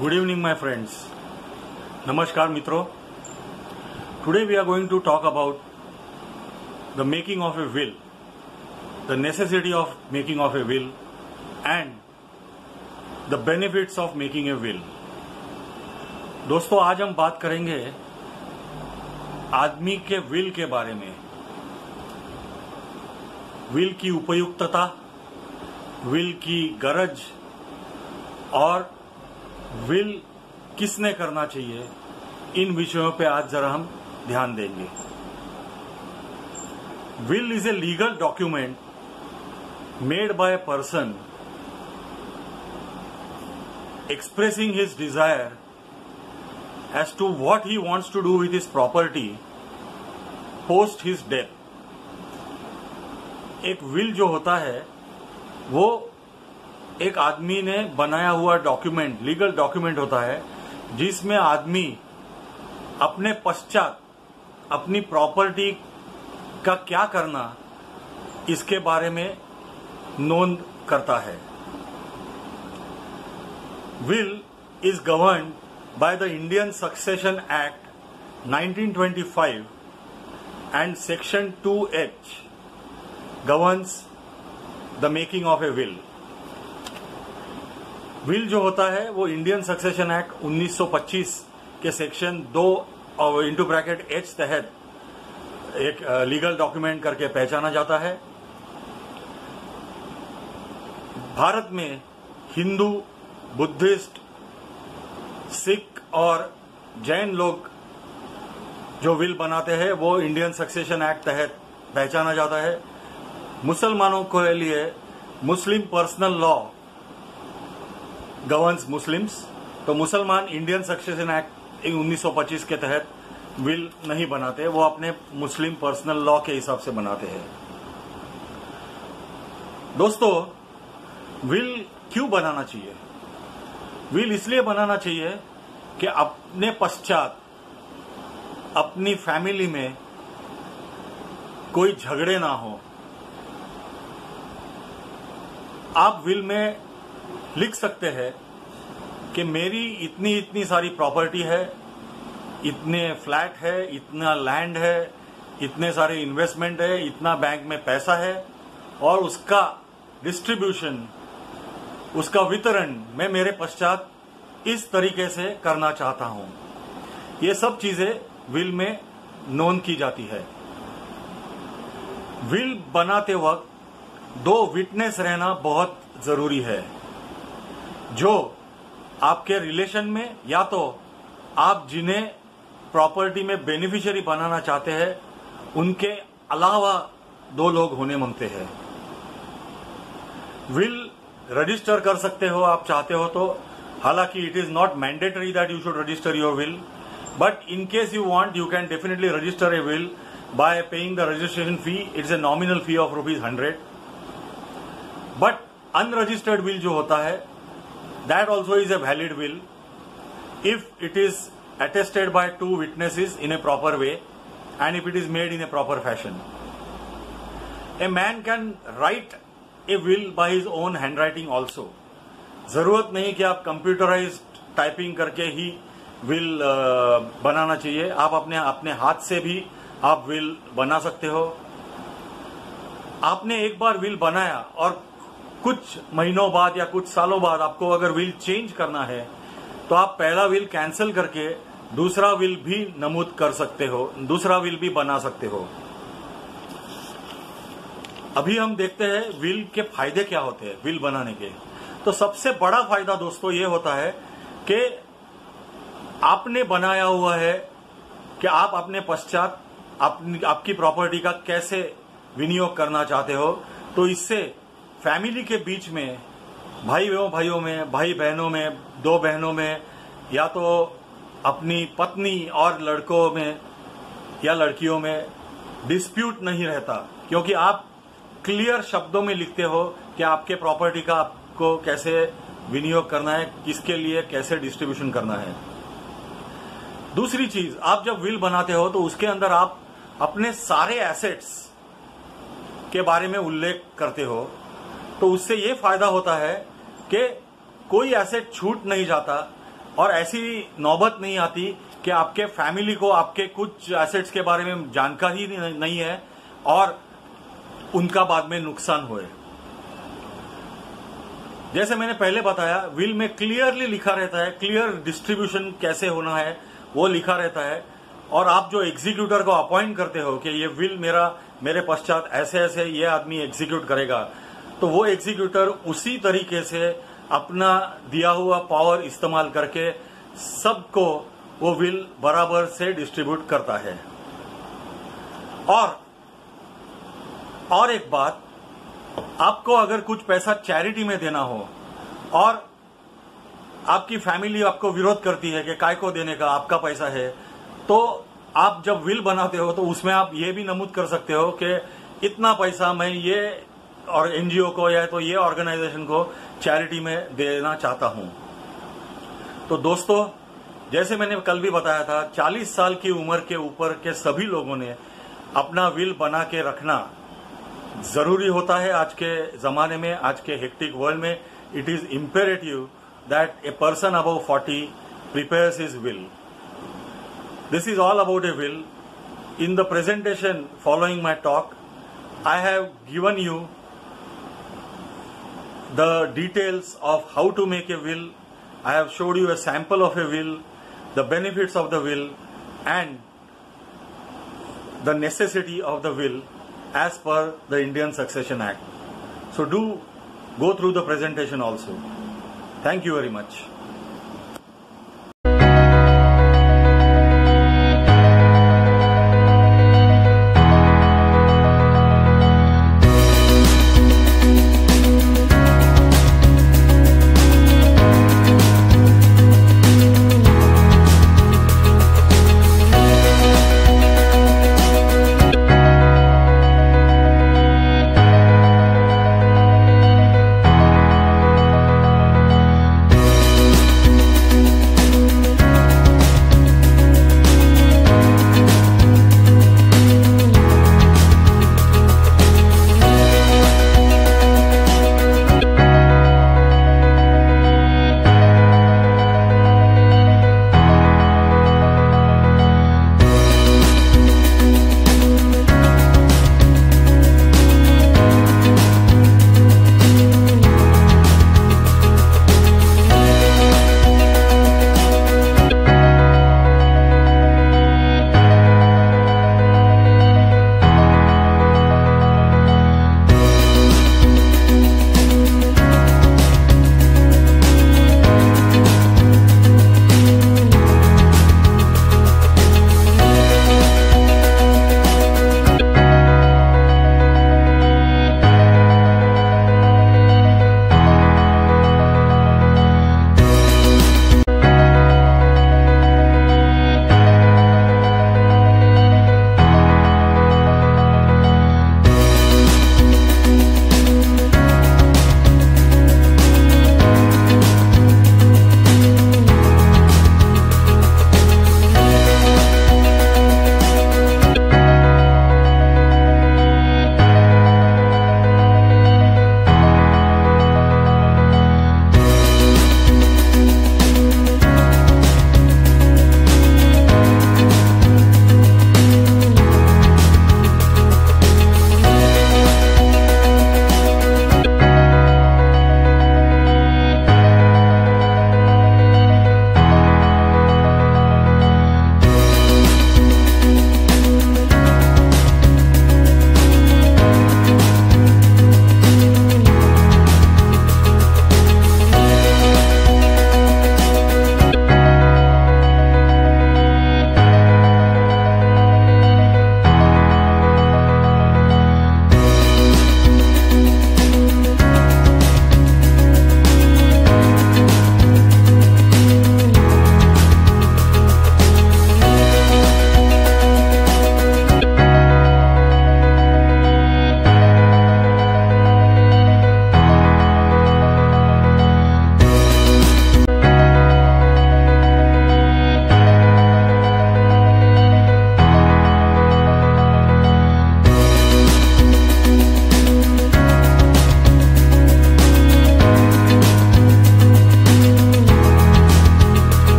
Good evening my friends नमस्कार मित्रों today we are going to talk about the making of a will the necessity of making of a will and the benefits of making a will दोस्तों, आज हम बात करेंगे आदमी के will के बारे में। विल की उपयुक्तता विल की गरज, और विल किसने करना चाहिए? इन विषयों पे आज जरा हम ध्यान देंगे। Will is a legal document made by a person expressing his desire as to what he wants to do with his property post his death एक विल जो होता है, वो एक आदमी ने बनाया हुआ डॉक्यूमेंट लीगल डॉक्यूमेंट होता है, जिसमें आदमी अपने पश्चात अपनी प्रॉपर्टी का क्या करना, इसके बारे में नोंद करता है। Will is govern by the Indian Succession Act 1925 and section two H governs the making of a will will जो होता है, वो इंडियन सक्सेशन एक्ट 1925 के सेक्शन दो, और इंटू ब्रैकेट एच तहत एक लीगल डॉक्यूमेंट करके पहचाना जाता है। भारत में हिंदू, बुद्धिस्ट, सिख और जैन लोग जो विल बनाते हैं, वो इंडियन सक्सेशन एक्ट तहत पहचाना जाता है। मुसलमानों के लिए Muslim personal law governance Muslims तो मुसलमान इंडियन सक्सेशन एक्ट 1925 के तहत विल नहीं बनाते, वो अपने मुस्लिम पर्सनल लॉ के हिसाब से बनाते हैं। दोस्तों विल क्यों बनाना चाहिए? विल इसलिए बनाना चाहिए कि अपने पश्चात, अपनी फैमिली में कोई झगड़े ना हो। आप विल में लिख सकते हैं कि मेरी इतनी इतनी सारी प्रॉपर्टी है, इतने फ्लैट है, इतना लैंड है, इतने सारे इन्वेस्टमेंट है, इतना बैंक में पैसा है और उसका डिस्ट्रीब्यूशन उसका वितरण मैं मेरे पश्चात इस तरीके से करना चाहता हूँ। ये सब चीज़ें विल में नोन की जाती है। विल बनाते वक्त दो विटनेस रहना बहुत ज़रूरी है। जो आपके रिलेशन में या तो आप जिन्हें प्रॉपर्टी में बेनिफिशियरी बनाना चाहते हैं, उनके अलावा दो लोग होने मांगते हैं। विल रजिस्टर कर सकते हो आप चाहते हो तो हालाँकि it is not mandatory that you should register your will but in case you want you can definitely register a will by paying the registration fee it's a nominal fee of rupees hundred but unregistered will जो होता है that also is a valid will if it is attested by two witnesses in a proper way and if it is made in a proper fashion. A man can write a will by his own handwriting also. ज़रूरत नहीं कि आप computerise typing करके he will बनाना चाहिए आप अपने अपने हाथ से भी आप विल बना सकते हो आपने एक बार विल बनाया और कुछ महीनों बाद या कुछ सालों बाद आपको अगर विल चेंज करना है तो आप पहला विल कैंसिल करके दूसरा विल भी नमूद कर सकते हो, दूसरा विल भी बना सकते हो। अभी हम देखते हैं विल के फ़ायदे क्या होते हैं विल बनाने के। तो सबसे बड़ा फ़ायदा दोस्तों ये होता है कि आपने बनाया हुआ है कि आप अपने पश्चात अपनी, आपकी प्रॉपर्टी का कैसे विनियोग करना चाहते हो तो इससे फैमिली के बीच में भाई भाइयों में, भाई बहनों में, दो बहनों में, या तो अपनी पत्नी और लड़कों में, या लड़कियों में डिस्प्यूट नहीं रहता। क्योंकि आप क्लियर शब्दों में लिखते हो कि आपके प्रॉपर्टी का आपको कैसे विनियोग करना है, किसके लिए कैसे डिस्ट्रीब्यूशन करना है। दूसरी चीज़, आप जब विल बनाते हो तो उसके अंदर आप अपने सारे एसेट्स के बारे में उल्लेख करते हो। तो उससे ये फ़ायदा होता है कि कोई एसेट छूट नहीं जाता और ऐसी नौबत नहीं आती कि आपके फैमिली को, आपके कुछ एसेट्स के बारे में जानकारी नहीं है और उनका बाद में नुकसान हुए। जैसे मैंने पहले बताया विल में क्लियरली लिखा रहता है क्लियर डिस्ट्रीब्यूशन कैसे होना है, वो लिखा रहता है। और आप जो एग्जीक्यूटर को अपॉइंट करते हो कि ये विल मेरा, मेरे पश्चात ऐसे ऐसे ये आदमी एग्जीक्यूट करेगा तो वो एग्जीक्यूटर उसी तरीके से अपना दिया हुआ पावर इस्तेमाल करके सबको वो विल बराबर से डिस्ट्रीब्यूट करता है। और और एक बात, आपको अगर कुछ पैसा चैरिटी में देना हो, और आपकी फैमिली आपको विरोध करती है कि काय को देने का, आपका पैसा है तो आप जब विल बनाते हो तो उसमें आप ये भी नमूद कर सकते हो कि इतना पैसा मैं ये और एनजीओ को या तो ये ऑर्गेनाइजेशन को चैरिटी में देना चाहता हूँ। तो दोस्तों, जैसे मैंने कल भी बताया था 40 साल की उम्र के ऊपर के सभी लोगों ने अपना विल बना के रखना ज़रूरी होता है आज के जमाने में, आज के हेक्टिक वर्ल्ड में। It is imperative that a person above 40 prepares his will this is all about a will in the presentation following my talk I have given you the details of how to make a will. I have showed you a sample of a will, the benefits of the will, and the necessity of the will as per the Indian Succession Act. So do go through the presentation also. Thank you very much.